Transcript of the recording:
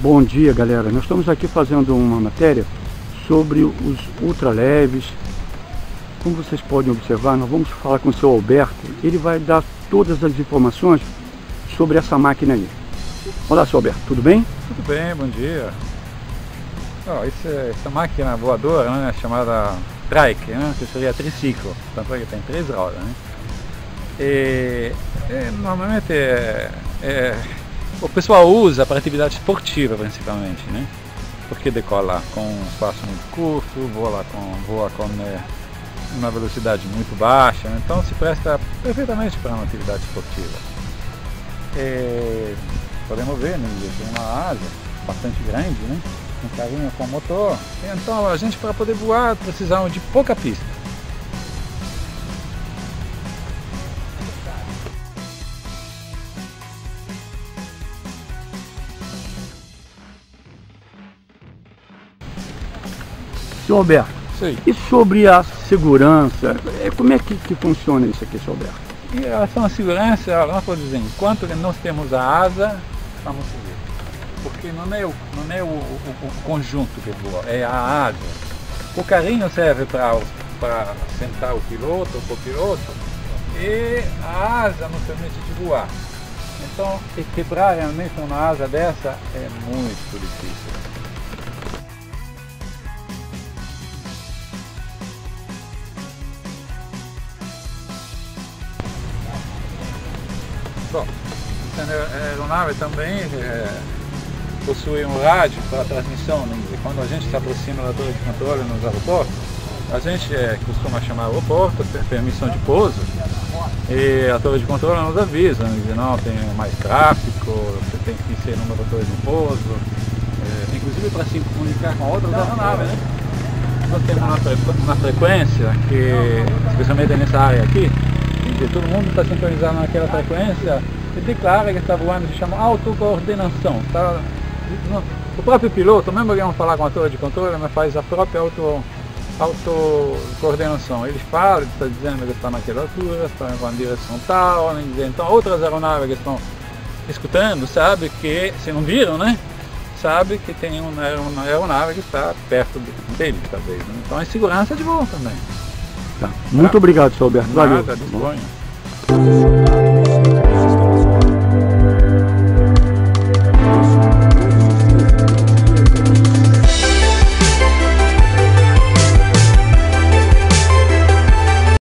Bom dia galera, nós estamos aqui fazendo uma matéria sobre os ultraleves. Como vocês podem observar, nós vamos falar com o seu Alberto, ele vai dar todas as informações sobre essa máquina aí. Olá, seu Alberto, tudo bem? Tudo bem, bom dia. Oh, esse, essa máquina voadora, né, chamada trike, né, que seria triciclo, tanto é que tem três rodas, né? E, e normalmente é, é, o pessoal usa para atividade esportiva principalmente, né? Porque decola com um espaço muito curto, voa com, voa com né, uma velocidade muito baixa, né? então se presta perfeitamente para uma atividade esportiva. E, podemos ver, né? tem uma asa bastante grande, né? um carrinho com motor. Então a gente para poder voar precisamos de pouca pista. Senhor Alberto, Sim. e sobre a segurança, é, como é que, que funciona isso aqui, senhor Alberto? Em relação à segurança, nós podemos dizer, enquanto nós temos a asa, vamos seguir. Porque não é o, não é o, o, o conjunto que voa, é a asa. O carrinho serve para sentar o piloto, o copiloto, e a asa nos permite de voar. Então, quebrar realmente uma asa dessa é muito difícil. Bom, a aeronave também é, possui um rádio para transmissão. Né? Quando a gente se aproxima da torre de controle nos aeroportos, a gente é, costuma chamar o aeroporto, ter permissão de pouso, e a torre de controle nos avisa, né? diz, não, tem mais tráfego, você tem que ser número da torre de pouso, é, inclusive para se comunicar com outras aeronaves. Né? Nós temos uma, uma frequência que, especialmente nessa área aqui, dizer, todo mundo está sintonizado naquela frequência e declara que está voando, se chama autocoordenação. Tá? O próprio piloto, mesmo que vamos falar com a torre de controle, mas faz a própria auto, autocoordenação. Ele fala, ele está dizendo que está naquela altura, está em direção tal, então outras aeronaves que estão escutando, sabe que, se não viram, né? Sabe que tem uma aeronave que está perto dele, talvez. Né? Então é segurança de voo também. Tá. Muito obrigado, senhor Alberto. Valeu. Nada, disponha.